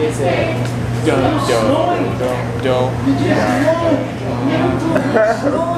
is it? Don't, don't, don't, don't. don't.